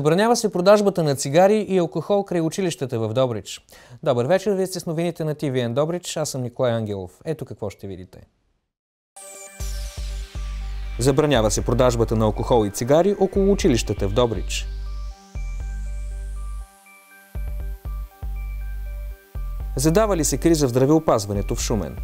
Събранява се продажбата на цигари и алкохол край училищата в Добрич. Добър вечер, вие сте с новините на ТВН Добрич. Аз съм Николай Ангелов. Ето какво ще видите. Забранява се продажбата на алкохол и цигари около училищата в Добрич. Задава ли се криза в здравеопазването в Шумен?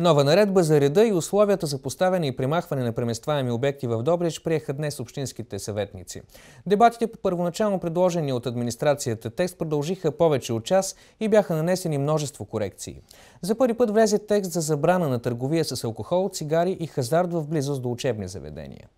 Нова наредба за реда и условията за поставяне и примахване на преместваеми обекти в Добрич приеха днес общинските съветници. Дебатите по първоначално предложения от администрацията текст продължиха повече от час и бяха нанесени множество корекции. За първи път влезе текст за забрана на търговия с алкохол, цигари и хазарт в близост до учебни заведения.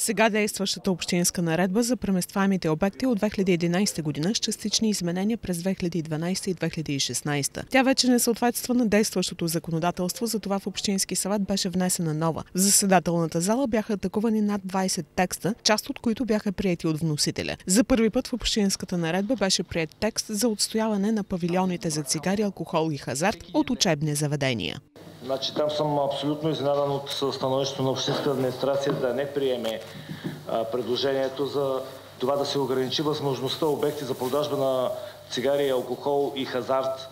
Сега действащата общинска наредба за преместваемите обекти от 2011 година с частични изменения през 2012 и 2016. Тя вече не съответства на действащото законодателство, затова в Общински съвет беше внесена нова. В заседателната зала бяха атакувани над 20 текста, част от които бяха прияти от вносителя. За първи път в Общинската наредба беше прият текст за отстояване на павилионите за цигари, алкохол и хазарт от учебни заведения. Значи там съм абсолютно изненадан от становището на общинска администрация да не приеме а, предложението за това да се ограничи възможността обекти за продажба на цигари, алкохол и хазарт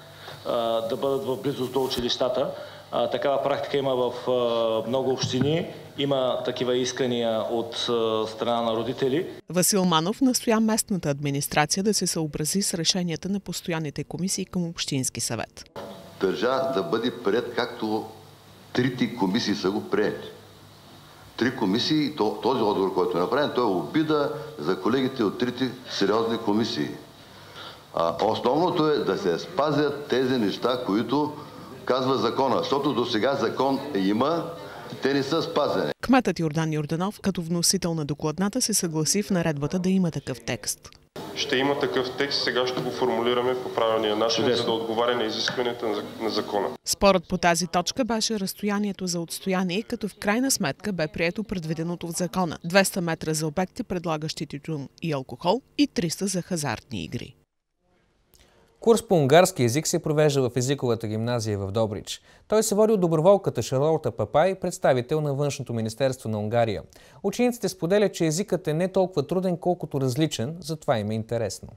а, да бъдат в близост до училищата. А, такава практика има в а, много общини. Има такива искания от а, страна на родители. Васил Манов настоя местната администрация да се съобрази с решенията на постоянните комисии към Общински съвет държа да бъде прият както трите комисии са го приети. Три комисии, този отговор, който е направен, той е обида за колегите от трите сериозни комисии. А, основното е да се спазят тези неща, които казва закона, защото до сега закон има, те не са спазени. Кметът Йордан Йорданов, като вносител на докладната, се съгласи в наредбата да има такъв текст ще има такъв текст. Сега ще го формулираме по правилния начин, за да отговаря на изискванията на закона. Спорът по тази точка беше разстоянието за отстояние, като в крайна сметка бе прието предвиденото в закона. 200 метра за обекти, предлагащи тютюн и алкохол и 300 за хазартни игри. Курс по унгарски язик се провежда в езиковата гимназия в Добрич. Той се води от доброволката Шарлота Папай, представител на Външното министерство на Унгария. Учениците споделят, че езикът е не толкова труден, колкото различен, затова им е интересно.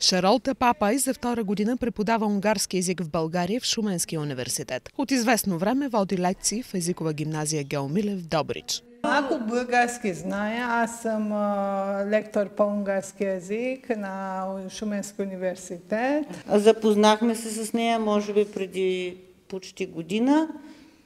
Шаролта Папай за втора година преподава унгарски език в България в Шуменския университет. От известно време води лекции в езикова гимназия Геомиле в Добрич. Ако български знае, аз съм лектор по унгарски язик на Шуменски университет. Запознахме се с нея, може би преди почти година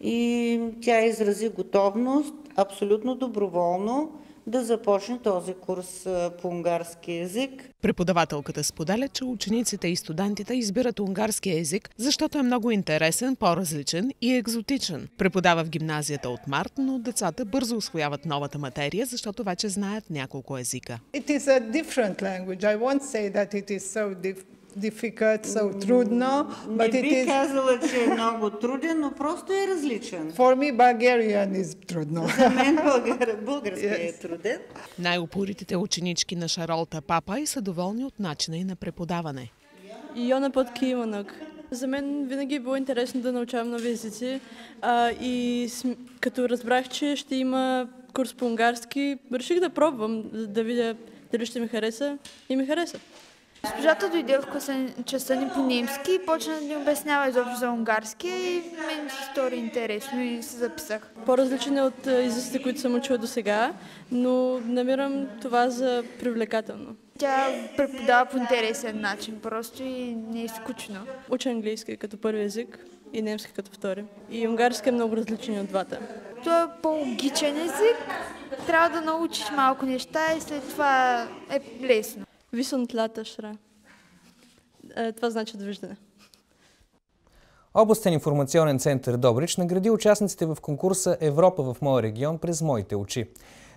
и тя изрази готовност абсолютно доброволно да започне този курс по унгарски язик. Преподавателката споделя, че учениците и студентите избират унгарския език, защото е много интересен, по-различен и екзотичен. Преподава в гимназията от март, но децата бързо освояват новата материя, защото вече знаят няколко езика. It is a different language. I won't say that it is so difficult, so трудно. Не бих is... казала, че е много труден, но просто е различен. For me, Bulgarian is трудно. За мен българ... български yes. е труден. Най-упоритите ученички на Шаролта Папа и са доволни от начина и на преподаване. Йона Подкиманък. За мен винаги е било интересно да научавам нови езици а, и като разбрах, че ще има курс по унгарски, реших да пробвам, да видя дали ще ми хареса и ми хареса. Госпожата дойде в часа ни по немски и почна да ни обяснява изобщо за унгарски и мен се стори интересно и се записах. По-различен е от езиците, които съм учила до сега, но намирам това за привлекателно. Тя преподава по интересен начин, просто и не е скучно. Уча английски като първи език и немски като втори. И унгарски е много различен от двата. Това е по-логичен език. Трябва да научиш малко неща и след това е лесно. Висън тлата шра. Е, това значи довиждане. Областен информационен център Добрич награди участниците в конкурса Европа в моя регион през моите очи.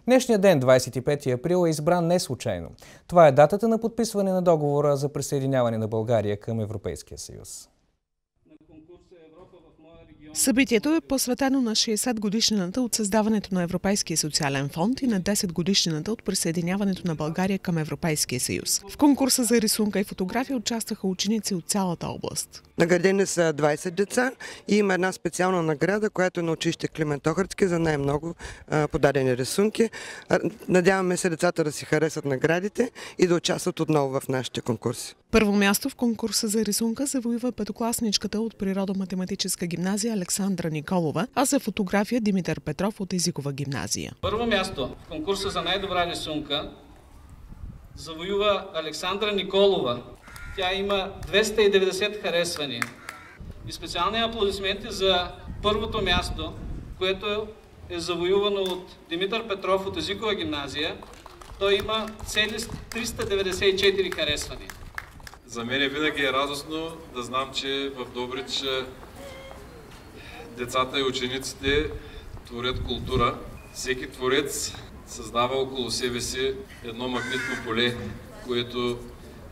Днешният ден, 25 април, е избран не случайно. Това е датата на подписване на договора за присъединяване на България към Европейския съюз. Събитието е посветено на 60 годишнината от създаването на Европейския социален фонд и на 10 годишнината от присъединяването на България към Европейския съюз. В конкурса за рисунка и фотография участваха ученици от цялата област. Наградени са 20 деца и има една специална награда, която е на училище Климент Охъртски за най-много подадени рисунки. Надяваме се децата да си харесат наградите и да участват отново в нашите конкурси. Първо място в конкурса за рисунка завоюва петокласничката от природо-математическа гимназия Александра Николова, а за фотография Димитър Петров от езикова гимназия. Първо място в конкурса за най-добра рисунка завоюва Александра Николова. Тя има 290 харесвания. И специални аплодисменти за първото място, което е завоювано от Димитър Петров от езикова гимназия. Той има цели 394 харесвания. За мен винаги е радостно да знам, че в Добрич децата и учениците творят култура. Всеки творец създава около себе си едно магнитно поле, което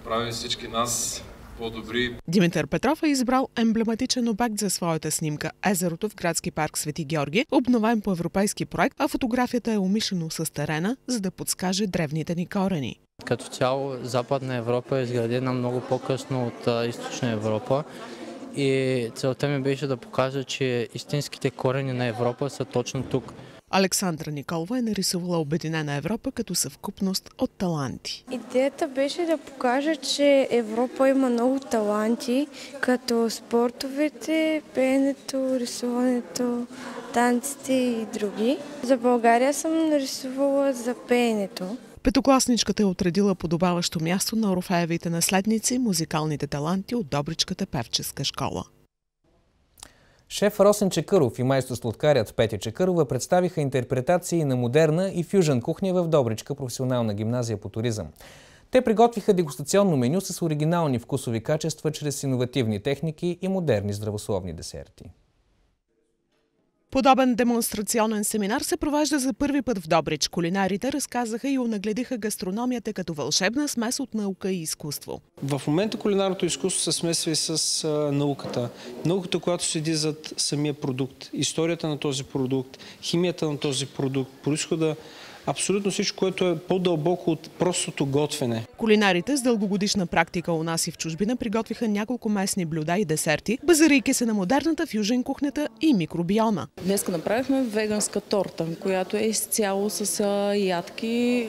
прави всички нас по-добри. Димитър Петров е избрал емблематичен обект за своята снимка – езерото в градски парк Свети Георги, обновен по европейски проект, а фотографията е умишлено състарена, за да подскаже древните ни корени. Като цяло Западна Европа е изградена много по-късно от Източна Европа и целта ми беше да покажа, че истинските корени на Европа са точно тук. Александра Николова е нарисувала Обединена Европа като съвкупност от таланти. Идеята беше да покажа, че Европа има много таланти, като спортовете, пеенето, рисуването, танците и други. За България съм нарисувала за пеенето. Петокласничката е отредила подобаващо място на Орофеевите наследници, музикалните таланти от Добричката певческа школа. Шеф Росен Чекъров и майстор-сладкарят Петя Чекърова представиха интерпретации на модерна и фюжен кухня в Добричка професионална гимназия по туризъм. Те приготвиха дегустационно меню с оригинални вкусови качества чрез иновативни техники и модерни здравословни десерти. Подобен демонстрационен семинар се провежда за първи път в Добрич. Кулинарите разказаха и онагледиха гастрономията като вълшебна смес от наука и изкуство. В момента кулинарното изкуство се смесва и с науката. Науката, която седи зад самия продукт, историята на този продукт, химията на този продукт, происхода абсолютно всичко, което е по-дълбоко от простото готвене. Кулинарите с дългогодишна практика у нас и в чужбина приготвиха няколко местни блюда и десерти, базарейки се на модерната фюжен кухнята и микробиома. Днес направихме веганска торта, която е изцяло с ядки,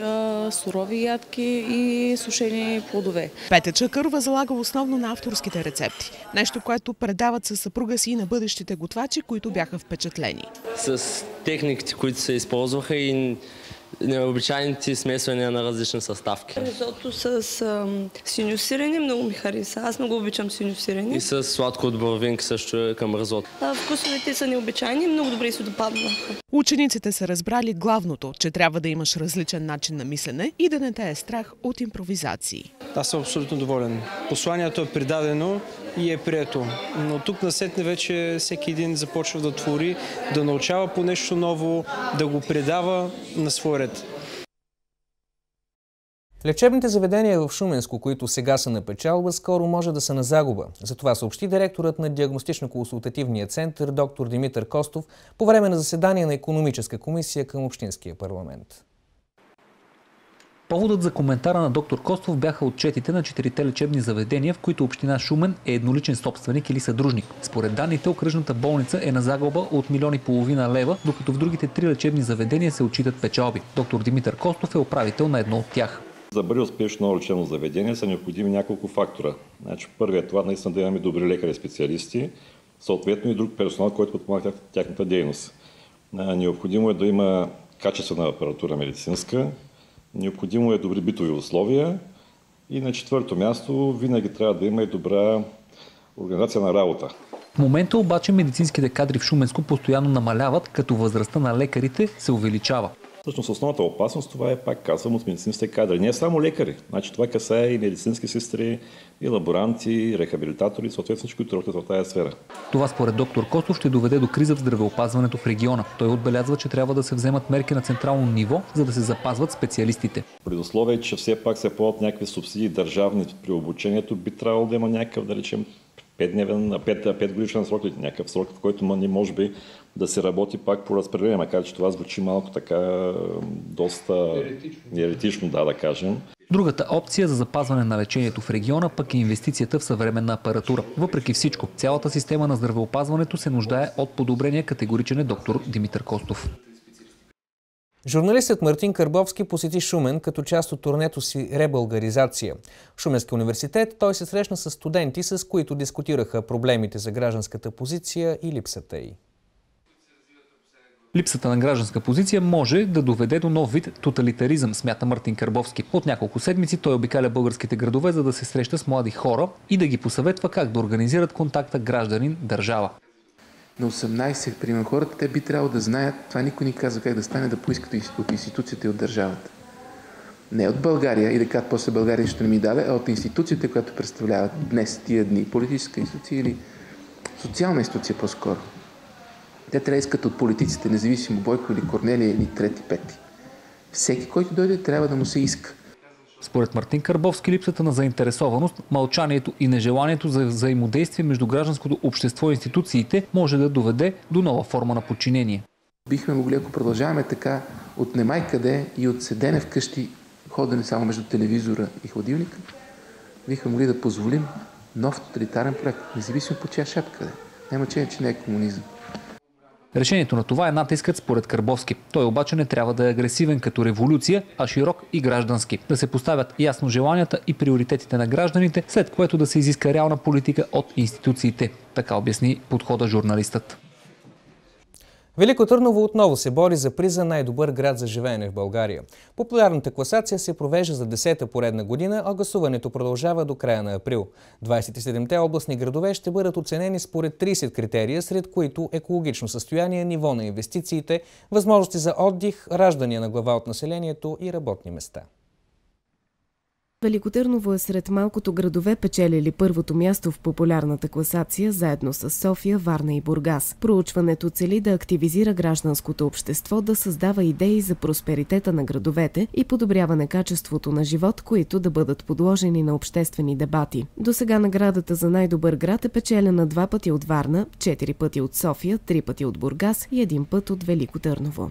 сурови ядки и сушени плодове. Петя Чакърова залага основно на авторските рецепти. Нещо, което предават със съпруга си и на бъдещите готвачи, които бяха впечатлени. С техниките, които се използваха и необичайните смесвания на различни съставки. Ризото с сирене много ми хареса. Аз много обичам синьо сирене. И с сладко от бървинка също е към ризото. Вкусовете са необичайни и много добре се допаднаха. Учениците са разбрали главното, че трябва да имаш различен начин на мислене и да не те е страх от импровизации. Аз съм абсолютно доволен. Посланието е придадено и е прието. Но тук насетне вече всеки един започва да твори, да научава по нещо ново, да го предава на свой ред. Лечебните заведения в Шуменско, които сега са на печалба, скоро може да са на загуба. Затова съобщи директорът на Диагностично-консултативния център доктор Димитър Костов по време на заседание на економическа комисия към Общинския парламент. Поводът за коментара на доктор Костов бяха отчетите на четирите лечебни заведения, в които община Шумен е едноличен собственик или съдружник. Според данните, окръжната болница е на загуба от милиони половина лева, докато в другите три лечебни заведения се отчитат печалби. Доктор Димитър Костов е управител на едно от тях. За бъде успешно лечебно заведение са необходими няколко фактора. Значи, първият е това наистина да имаме добри лекари специалисти, съответно и друг персонал, който подпомага тяхната дейност. Необходимо е да има качествена апаратура медицинска, Необходимо е добри битови условия и на четвърто място винаги трябва да има и добра организация на работа. В момента обаче медицинските кадри в Шуменско постоянно намаляват, като възрастта на лекарите се увеличава. Всъщност основната опасност това е, пак казвам, от медицинските кадри. Не е само лекари. Значи, това касае и медицински сестри, и лаборанти, и рехабилитатори, съответно всички, които работят в тази сфера. Това според доктор Костов ще доведе до криза в здравеопазването в региона. Той отбелязва, че трябва да се вземат мерки на централно ниво, за да се запазват специалистите. При условие, че все пак се платят някакви субсидии държавни при обучението, би трябвало да има някакъв, да речем, 5-дневен, 5, 5 годишен срок или някакъв срок, в който не може би да се работи пак по разпределение, макар че това звучи малко така доста еретично, да, да кажем. Другата опция за запазване на лечението в региона пък е инвестицията в съвременна апаратура. Въпреки всичко, цялата система на здравеопазването се нуждае от подобрение, категоричен е доктор Димитър Костов. Журналистът Мартин Карбовски посети Шумен като част от турнето си Ребългаризация. В Шуменския университет той се срещна с студенти, с които дискутираха проблемите за гражданската позиция и липсата й. Липсата на гражданска позиция може да доведе до нов вид тоталитаризъм, смята Мартин Карбовски. От няколко седмици той обикаля българските градове, за да се среща с млади хора и да ги посъветва как да организират контакта гражданин-държава. На 18, примерно, хората, те би трябвало да знаят, това никой ни казва как да стане, да поискат от институцията и от държавата. Не от България и да кажат после България ще не ми даде, а от институцията, която представляват днес тия дни. Политическа институция или социална институция по-скоро. Те трябва да искат от политиците, независимо Бойко или Корнелия или трети, пети. Всеки, който дойде, трябва да му се иска. Според Мартин Карбовски, липсата на заинтересованост, мълчанието и нежеланието за взаимодействие между гражданското общество и институциите може да доведе до нова форма на подчинение. Бихме могли, ако продължаваме така, от немай къде и от седене вкъщи, ходене само между телевизора и хладилника, бихме могли да позволим нов тоталитарен проект, независимо по чия шапка да Няма че, че не е комунизъм. Решението на това е натискът според Карбовски. Той обаче не трябва да е агресивен като революция, а широк и граждански. Да се поставят ясно желанията и приоритетите на гражданите, след което да се изиска реална политика от институциите. Така обясни подхода журналистът. Велико Търново отново се бори за приза най-добър град за живеене в България. Популярната класация се провежда за 10-та поредна година, а гласуването продължава до края на април. 27-те областни градове ще бъдат оценени според 30 критерия, сред които екологично състояние, ниво на инвестициите, възможности за отдих, раждания на глава от населението и работни места. Велико Търново е сред малкото градове, печелили първото място в популярната класация, заедно с София, Варна и Бургас. Проучването цели да активизира гражданското общество, да създава идеи за просперитета на градовете и подобряване качеството на живот, които да бъдат подложени на обществени дебати. До сега наградата за най-добър град е печелена два пъти от Варна, четири пъти от София, три пъти от Бургас и един път от Велико Търново.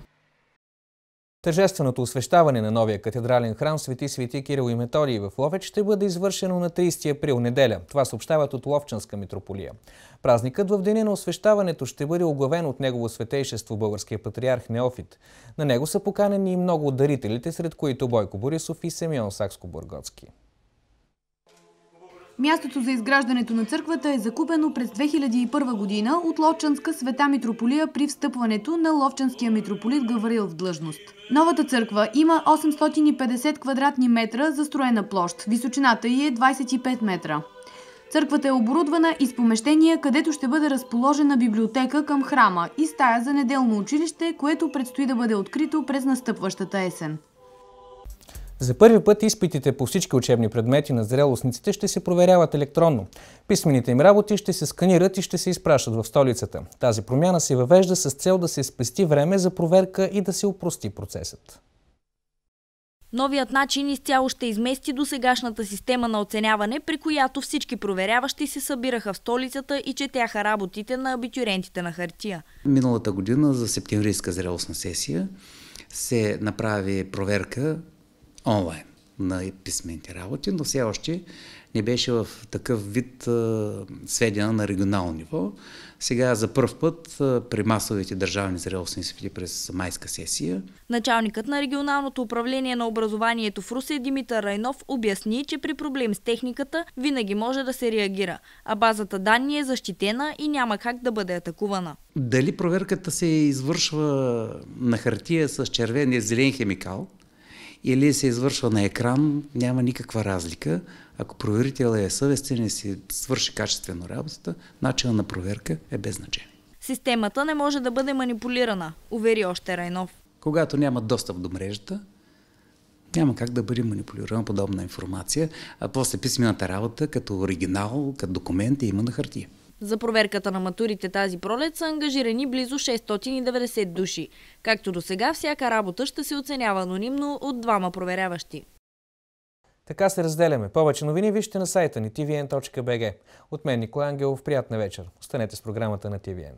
Тържественото освещаване на новия катедрален храм Свети Свети Кирил и Методий в Ловеч ще бъде извършено на 30 април неделя. Това съобщават от Ловчанска митрополия. Празникът в деня на освещаването ще бъде оглавен от негово светейшество българския патриарх Неофит. На него са поканени и много от дарителите, сред които Бойко Борисов и Семион Сакско-Бургоцки. Мястото за изграждането на църквата е закупено през 2001 година от Ловчанска света митрополия при встъпването на Ловчанския митрополит Гаврил в длъжност. Новата църква има 850 квадратни метра застроена площ. Височината й е 25 метра. Църквата е оборудвана и с помещение, където ще бъде разположена библиотека към храма и стая за неделно училище, което предстои да бъде открито през настъпващата есен. За първи път изпитите по всички учебни предмети на зрелостниците ще се проверяват електронно. Писмените им работи ще се сканират и ще се изпращат в столицата. Тази промяна се въвежда с цел да се спести време за проверка и да се упрости процесът. Новият начин изцяло ще измести до сегашната система на оценяване, при която всички проверяващи се събираха в столицата и четяха работите на абитюрентите на хартия. Миналата година за септемврийска зрелостна сесия се направи проверка онлайн на писмените работи, но все още не беше в такъв вид сведена на регионално ниво. Сега за първ път при масовите държавни зрелостни изпити през майска сесия. Началникът на регионалното управление на образованието в Русе Димитър Райнов обясни, че при проблем с техниката винаги може да се реагира, а базата данни е защитена и няма как да бъде атакувана. Дали проверката се извършва на хартия с червен и зелен химикал, или се извършва на екран, няма никаква разлика. Ако проверител е съвестен и си свърши качествено работата, начинът на проверка е без значение. Системата не може да бъде манипулирана, увери още Райнов. Когато няма достъп до мрежата, няма как да бъде манипулирана подобна информация, а после писмената работа като оригинал, като документ има на хартия. За проверката на матурите тази пролет са ангажирани близо 690 души. Както до сега, всяка работа ще се оценява анонимно от двама проверяващи. Така се разделяме. Повече новини вижте на сайта ни tvn.bg. От мен Николай Ангелов, приятна вечер. Останете с програмата на TVN.